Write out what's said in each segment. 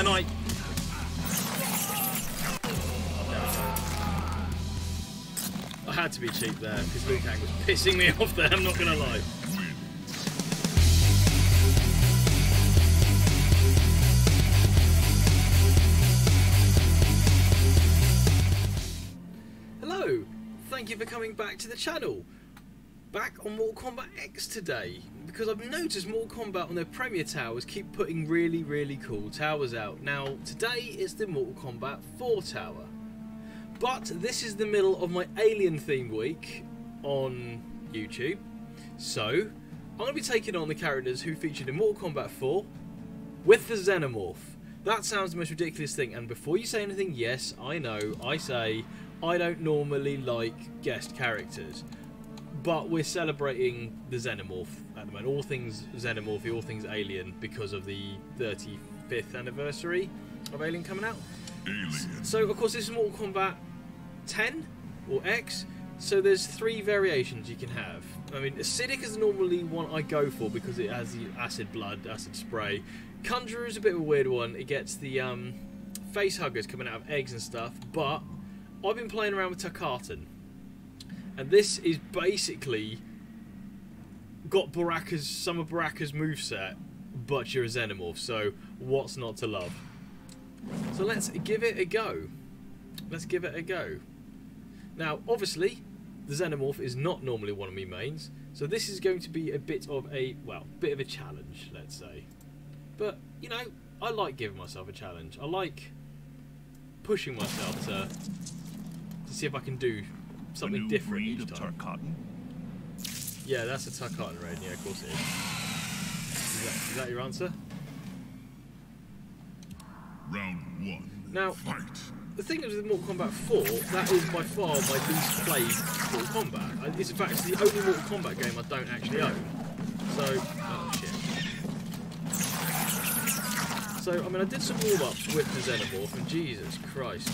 And I... I had to be cheap there, because Liu Kang was pissing me off there, I'm not going to lie. Hello, thank you for coming back to the channel. Back on Mortal Kombat X today, because I've noticed Mortal Kombat on their Premier Towers keep putting really, really cool towers out. Now, today is the Mortal Kombat 4 tower. But this is the middle of my Alien theme week on YouTube. So, I'm going to be taking on the characters who featured in Mortal Kombat 4 with the Xenomorph. That sounds the most ridiculous thing, and before you say anything, yes, I know, I say I don't normally like guest characters, but we're celebrating the Xenomorph at the moment. All things Xenomorph, all things Alien, because of the 35th anniversary of Alien coming out. Alien. So, of course, this is Mortal Kombat 10 or X. So there's three variations you can have. I mean, acidic is normally one I go for because it has the acid blood, acid spray. Conjurer is a bit of a weird one. It gets the um, face huggers coming out of eggs and stuff. But I've been playing around with Tarkatan, and this is basically got Baraka's some of Baraka's moveset, but you're a Xenomorph. So what's not to love? So let's give it a go. Let's give it a go. Now, obviously, the Xenomorph is not normally one of my mains, so this is going to be a bit of a, well, bit of a challenge, let's say. But, you know, I like giving myself a challenge. I like pushing myself to, to see if I can do something different each time. Tarkatan. Yeah, that's a Tarkatan raid, yeah, of course it is. Is that, is that your answer? Round one. Now, Fight. the thing is with Mortal Kombat 4, that is by far my least played Mortal Kombat. It's in fact it's the only Mortal Kombat game I don't actually own. So, oh shit. So, I mean, I did some warm ups with the Xenomorph, and Jesus Christ.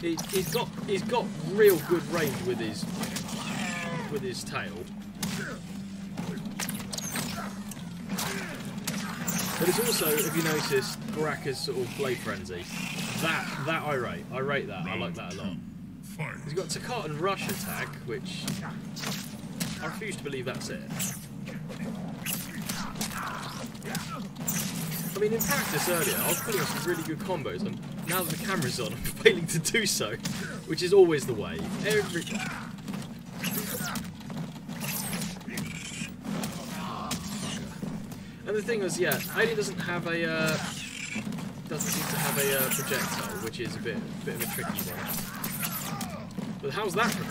He, he's got he's got real good range with his with his tail. But it's also, if you notice, Baraka's sort of blade frenzy. That that I rate. I rate that. I like that a lot. He's got Tarkatan Rush attack, which I refuse to believe that's it. I mean, in practice earlier, I was putting some really good combos, and now that the camera's on, I'm failing to do so, which is always the way. Every And the thing was, yeah, Alien doesn't have a uh, doesn't seem to have a uh, projectile, which is a bit bit of a tricky one. But how's that for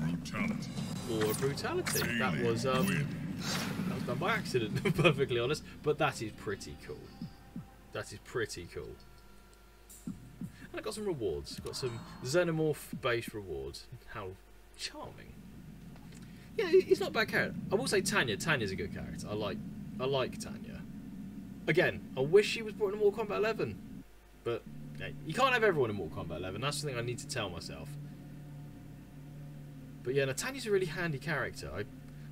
Brutality. Or brutality? That was um, Win. that was done by accident, perfectly honest. But that is pretty cool. That is pretty cool. And I got some rewards. Got some xenomorph-based rewards. How charming. Yeah, he's not a bad character. I will say Tanya. Tanya's a good character. I like I like Tanya. Again, I wish she was brought in Mortal Kombat 11. But you can't have everyone in Mortal Kombat 11. That's the thing I need to tell myself. But yeah, no, Tanya's a really handy character. I,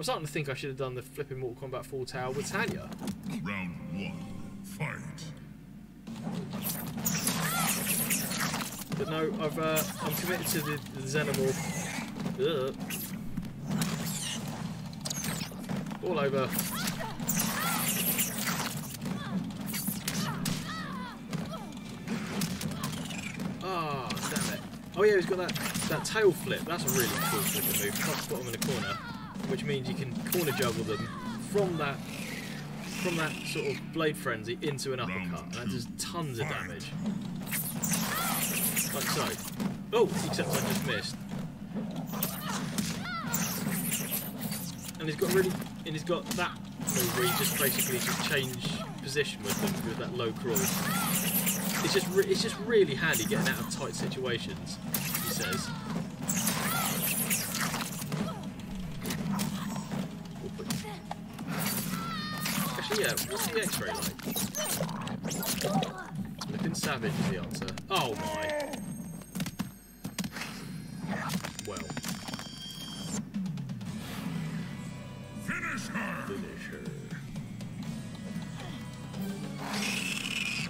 I'm starting to think I should have done the flipping Mortal Kombat 4 tower with Tanya. Round one. Fight. But no, I've uh, I'm committed to the, the Xenomorph. Ugh. All over. Ah, damn it. Oh yeah, he's got that, that tail flip. That's a really cool flipping move. Top spot in the corner, which means you can corner juggle them from that from that sort of blade frenzy into an uppercut, and that does tons of damage. Like so. Oh, except I just missed. And he's got really, and he's got that move where he just basically just change position with them with that low crawl. It's just, it's just really handy getting out of tight situations. He says. Yeah, what's the x-ray like? Looking savage is the answer. Oh my. Well. Finish her! Finish her.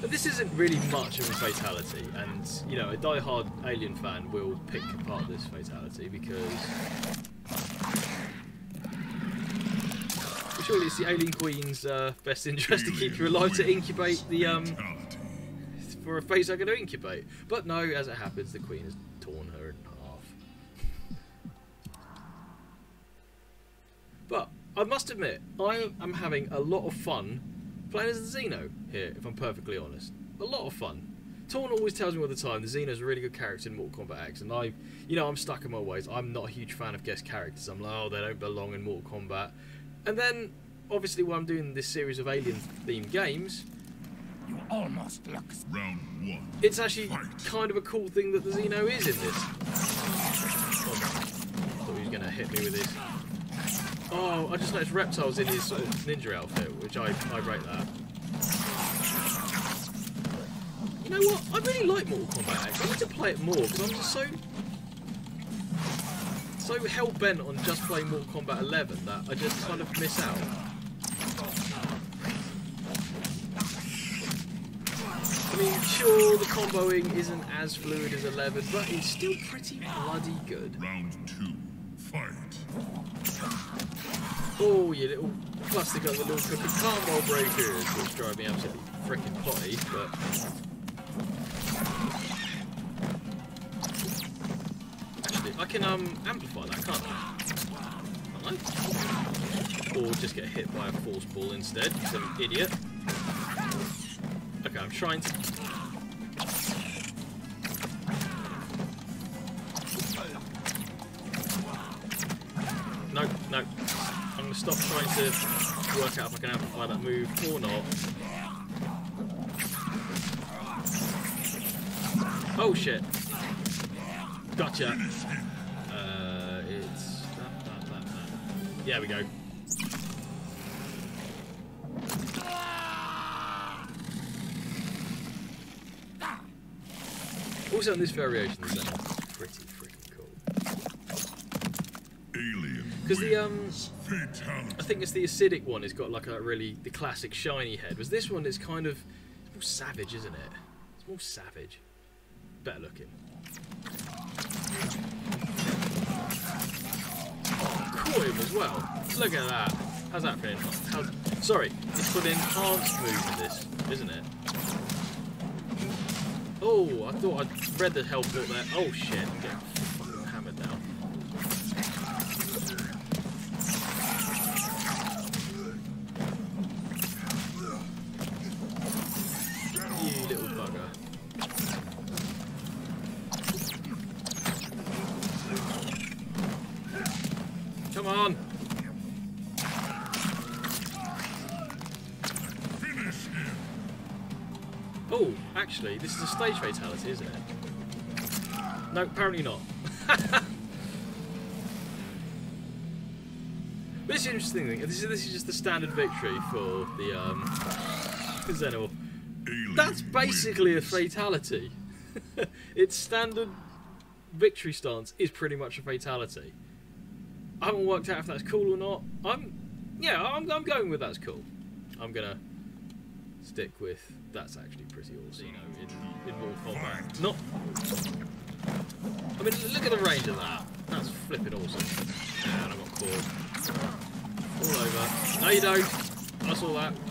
But this isn't really much of a fatality, and, you know, a die-hard Alien fan will pick apart this fatality because surely it's the Alien Queen's uh, best interest to keep you alive to incubate the um for a face I'm going to incubate. But no, as it happens, the Queen has torn her in half. But I must admit, I am having a lot of fun playing as the Xeno here, if I'm perfectly honest. A lot of fun. Torn always tells me all the time the Xeno's a really good character in Mortal Kombat X, and I, you know, I'm stuck in my ways. I'm not a huge fan of guest characters. I'm like, oh, they don't belong in Mortal Kombat. And then, obviously, while I'm doing this series of Alien-themed games, You almost look Round one. it's actually kind of a cool thing that the Xeno is in this. Oh, thought he was going to hit me with his. Oh, I just noticed reptiles in his uh, ninja outfit, which I I rate that. You know what? I really like Mortal Kombat I need to play it more because I'm just so so hell bent on just playing Mortal Kombat 11 that I just kind of miss out. I mean, sure, the comboing isn't as fluid as 11, but it's still pretty bloody good. Round two. Fight. Oh, you little plastic other little cookie combo breakers, which drive me absolutely freaking potty, but. I can um amplify that, can't I? Or just get hit by a force ball instead, some idiot. Okay, I'm trying to. No, no. I'm gonna stop trying to work out if I can amplify that move or not. Oh shit. Gotcha. Uh, it's that, that, that, that. Yeah, we go. Also, in this variation, the Zen is pretty freaking cool. Alien. Because the um. Fatality. I think it's the acidic one. It's got like a really the classic shiny head. Was this one is kind of it's more savage, isn't it? It's more savage. Better looking. Him as well. Look at that. How's that for? How's, sorry, it's for the enhanced move in this, isn't it? Oh, I thought I'd read the health book there. Oh shit, Oh, actually, this is a stage fatality, isn't it? No, apparently not. but it's an interesting thing. This is this is just the standard victory for the um, Xenomorph. That's basically a fatality. its standard victory stance is pretty much a fatality. I haven't worked out if that's cool or not. I'm, yeah, I'm, I'm going with that's cool. I'm gonna stick with that's actually pretty awesome. You know, in, in Mortal Kombat. Not. I mean, look at the range of that. That's flipping awesome. And I got caught. All over. No, you don't. I saw that.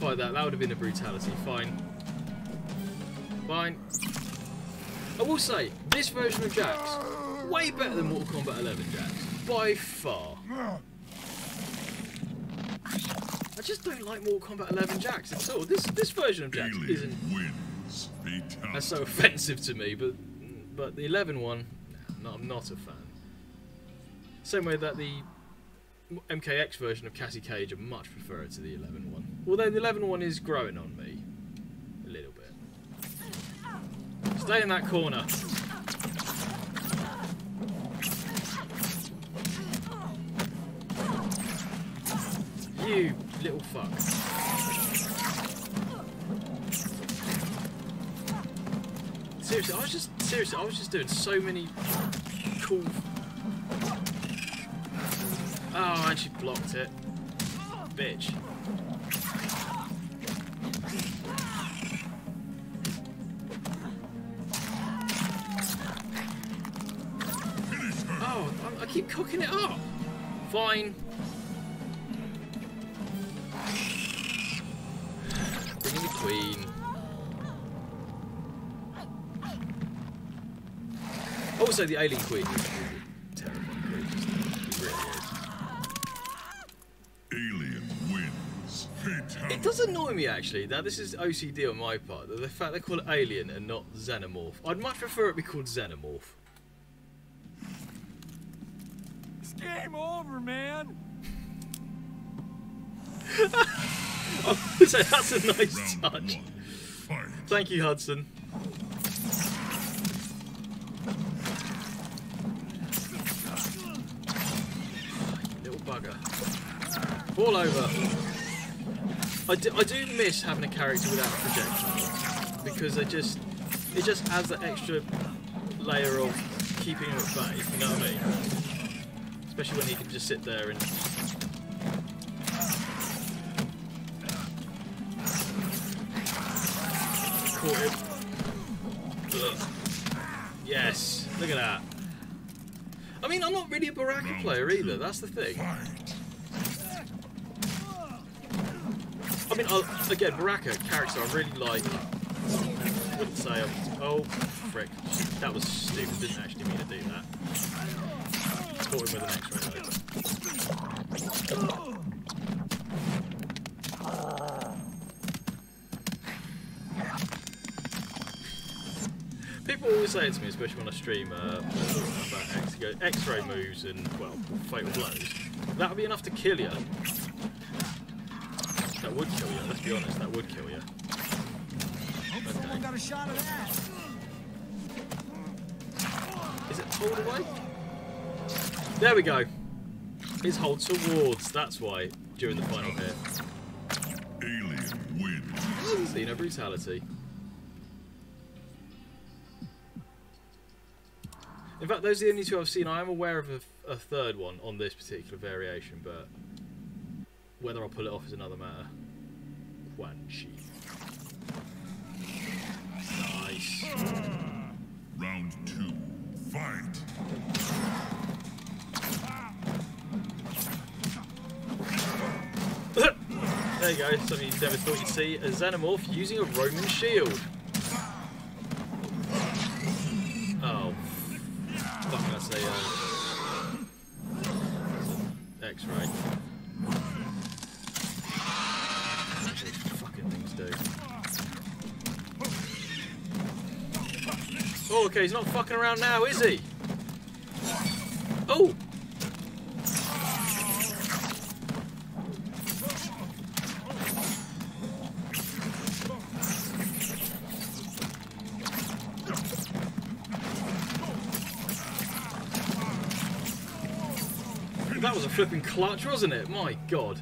That. That would have been a brutality. Fine. Fine. I will say, this version of Jax, way better than Mortal Kombat 11 Jax. By far. I just don't like Mortal Kombat 11 Jax at all. This this version of Jax Alien isn't wins. Fatality. that's so offensive to me, but but the 11 one, no, I'm not a fan. Same way that the MKX version of Cassie Cage, I much prefer it to the 11 one. Although the 11 one is growing on me a little bit. Stay in that corner. You little fuck. Seriously, I was just seriously, I was just doing so many cool. I actually blocked it. Bitch. Oh, I, I keep cooking it up. Fine. Bring in the queen. Also, the alien queen It does annoy me actually that this is OCD on my part. The fact they call it alien and not xenomorph. I'd much prefer it be called xenomorph. It's game over, man. so that's a nice Round touch. one. Thank you, Hudson. Little bugger. Fall over. I do, I do miss having a character without a projectile because it just it just adds that extra layer of keeping him at bay. You know what I mean? Especially when he can just sit there and. Yes, look at that. I mean, I'm not really a Baraka player either. That's the thing. Fight. I mean, i again, Baraka character I really like. Wouldn't say I'm. Oh, frick! That was stupid. Didn't actually mean to do that. Caught him with an X-ray. People always say it to me, especially when I stream uh, about X-ray moves and well, fatal blows. That would be enough to kill you. That would kill you. Let's be honest. That would kill you. Hope someone got a shot of that. Is it hold away? There we go. It's hold towards. That's why during the final hit. Alien wins. See no brutality. In fact, those are the only two I've seen. I am aware of a, a third one on this particular variation, but whether I'll pull it off is another matter. Quan Chi. Nice. Round two. Fight. There you go, something you never thought you'd see. A Xenomorph using a Roman shield. He's not fucking around now, is he? Oh! That was a flipping clutch, wasn't it? My god.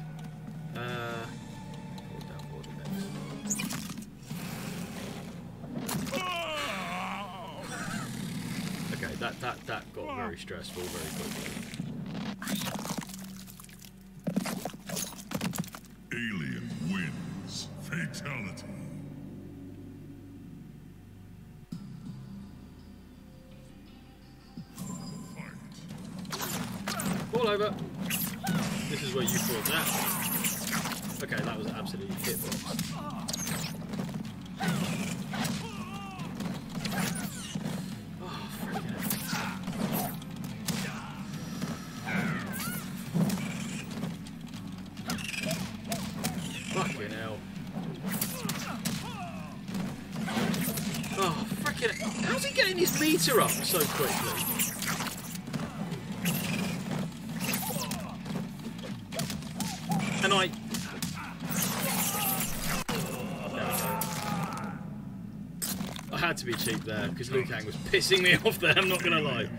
Very stressful very quickly. Alien wins. Fatality. Fall over. This is where you thought that. Okay, that was absolutely hitbox. Meter up so quickly? And I. I had to be cheap there because Liu Kang was pissing me off there. I'm not gonna lie.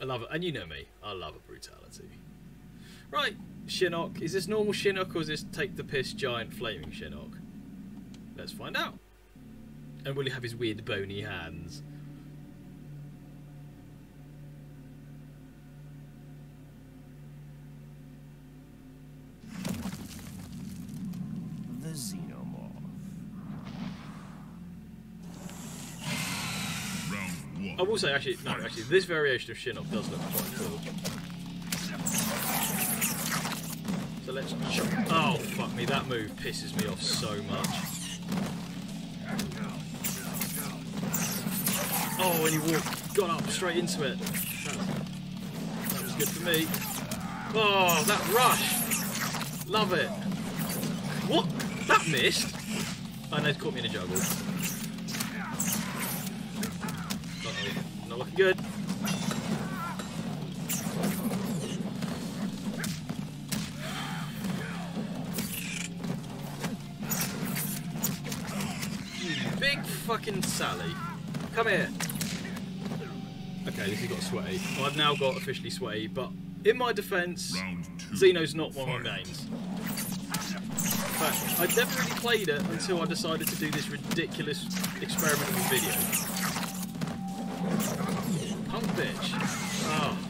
I love it, and you know me. I love a brutality. Right, Shinnok. Is this normal Shinnok or is this take the piss giant flaming Shinnok? Let's find out. And will he have his weird bony hands? The Xenomorph. I will say, actually, no, actually, this variation of Shinnok does look quite cool. So let's chop. Oh, fuck me, that move pisses me off so much. Oh, when he walked, got up straight into it. That, that was good for me. Oh, that rush! Love it. What? That missed? Oh, no, it's caught me in a juggle. Uh-oh. Not looking good. Big fucking Sally. Come here. Okay, this has got sweaty. Well, I've now got officially sweaty, but in my defence. Xeno's not one of my games. In fact, I never really played it until I decided to do this ridiculous experimental video. Punk bitch. Oh!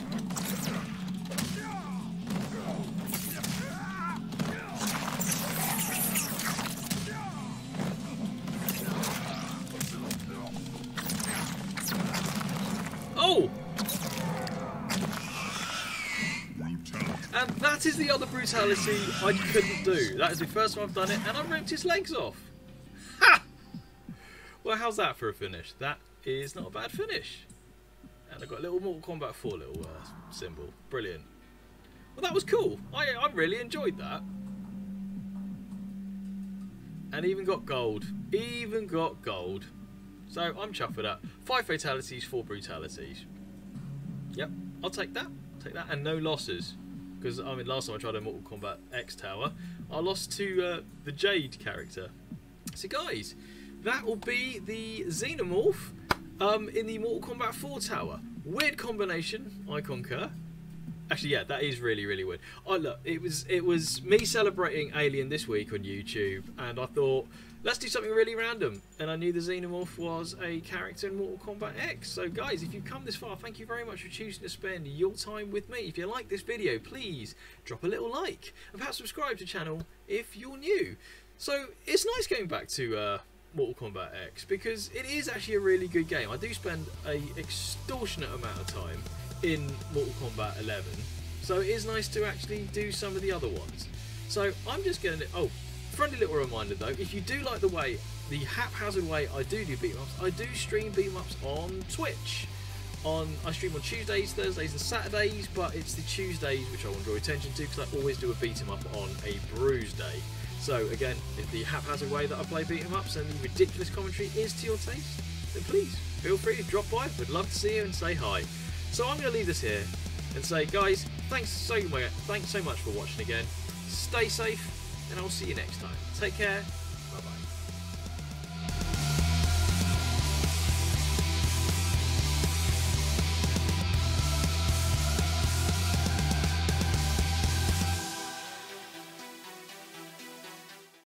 Is the other brutality I couldn't do. That is the first time I've done it, and I ripped his legs off. Ha! Well, how's that for a finish? That is not a bad finish. And I've got a little Mortal Kombat 4 little uh, symbol. Brilliant. Well, that was cool. I, I really enjoyed that. And even got gold. Even got gold. So I'm chuffed with that. Five fatalities, four brutalities. Yep, I'll take that. Take that, and no losses. Because I mean, last time I tried a Mortal Kombat X Tower, I lost to uh, the Jade character. So guys, that will be the Xenomorph um, in the Mortal Kombat 4 Tower. Weird combination, I concur. Actually, yeah, that is really, really weird. Oh, look, it was it was me celebrating Alien this week on YouTube, and I thought let's do something really random. And I knew the Xenomorph was a character in Mortal Kombat X. So, guys, if you've come this far, thank you very much for choosing to spend your time with me. If you like this video, please drop a little like and perhaps subscribe to the channel if you're new. So, it's nice going back to uh, Mortal Kombat X because it is actually a really good game. I do spend a extortionate amount of time in Mortal Kombat 11, so it is nice to actually do some of the other ones. So I'm just going to. Oh, friendly little reminder though, if you do like the way, the haphazard way I do do beat ups, I do stream beat ups on Twitch. On I stream on Tuesdays, Thursdays, and Saturdays, but it's the Tuesdays which I want to draw attention to because I always do a beat 'em up on a Bruise Day. So again, if the haphazard way that I play beat 'em ups and the ridiculous commentary is to your taste, then please feel free to drop by. We'd love to see you and say hi. So I'm going to leave this here and say, guys, thanks so much. Thanks so much for watching again. Stay safe, and I'll see you next time. Take care.